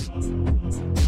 します。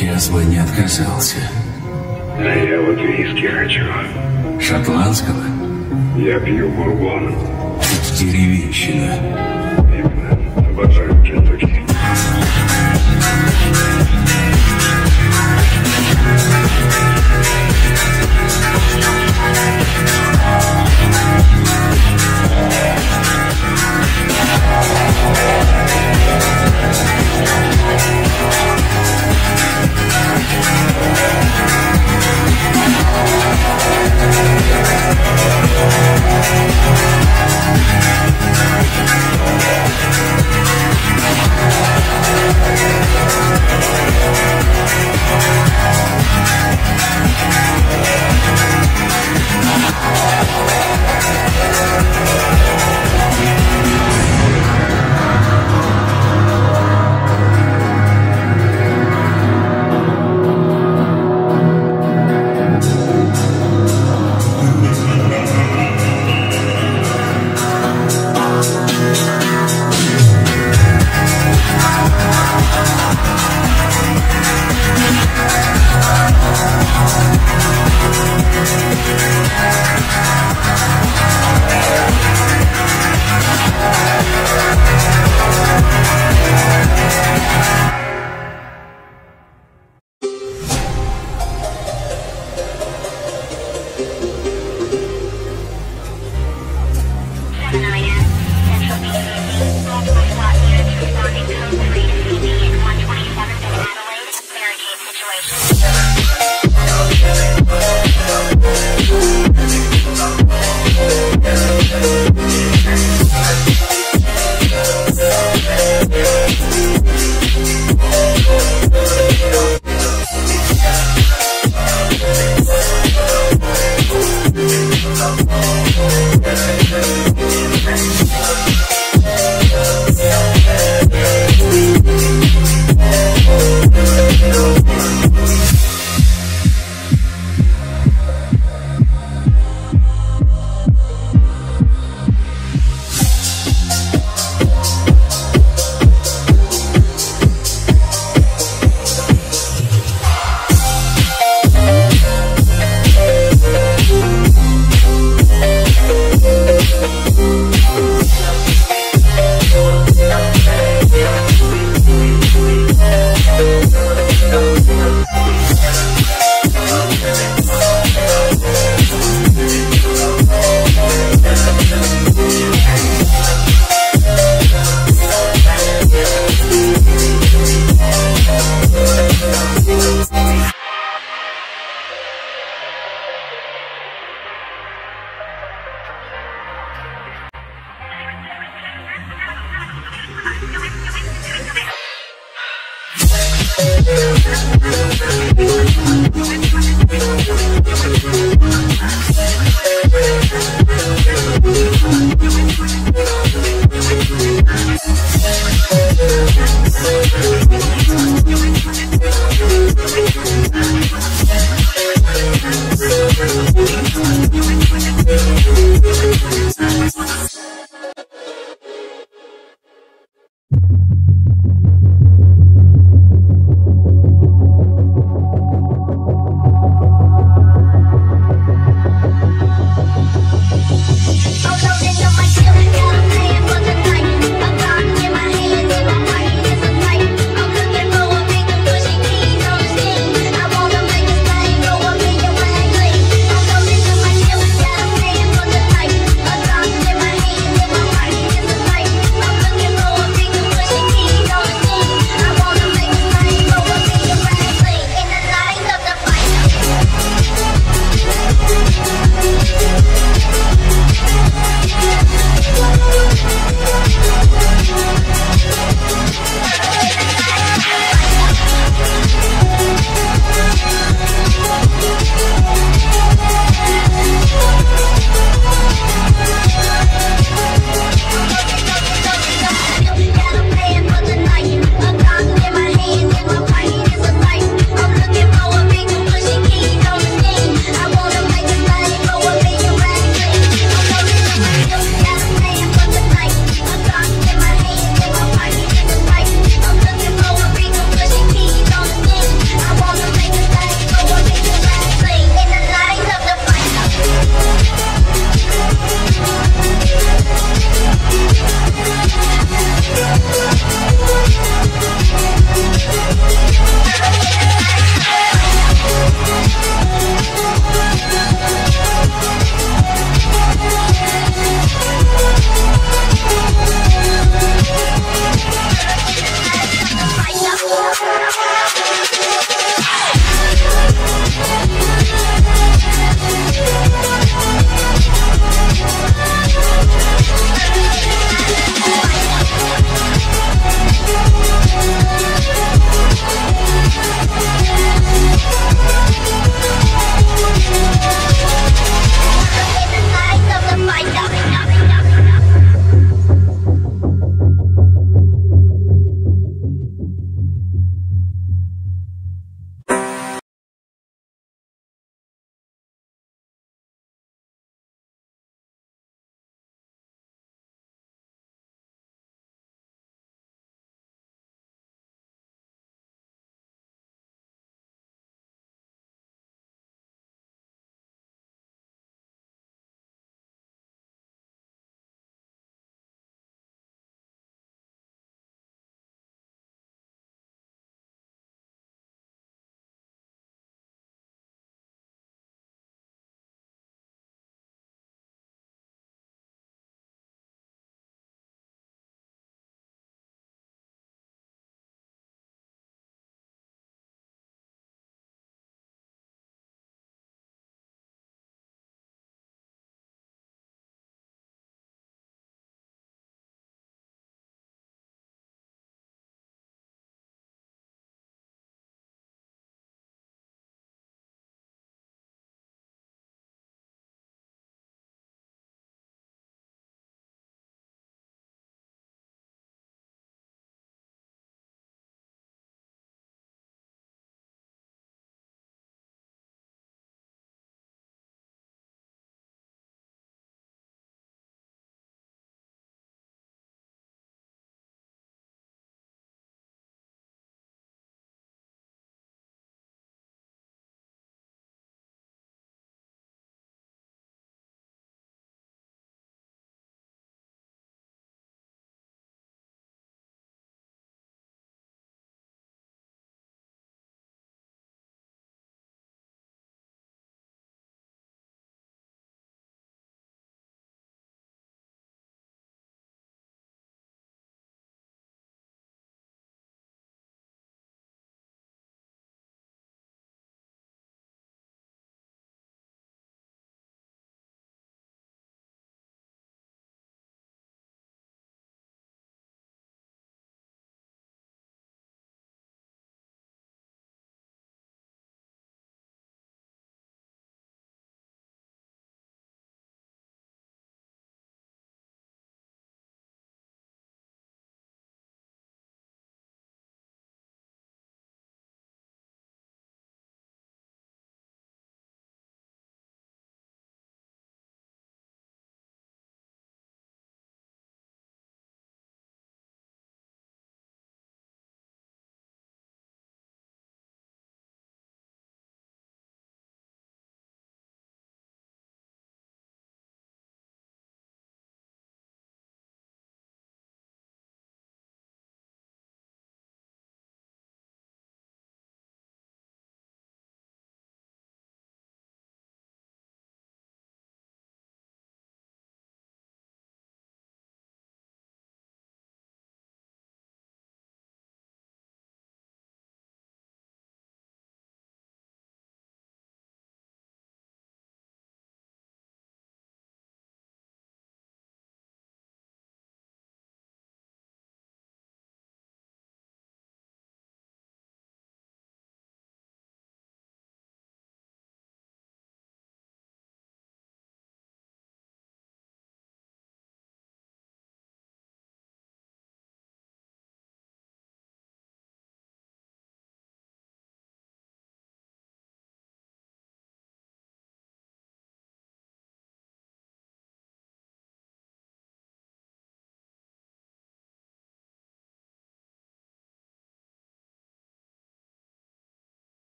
Сейчас бы не отказался. А я вот виски хочу. Шотландского? Я пью бурбон. Деревенщина. Именно. Обожаю Кентукки. Central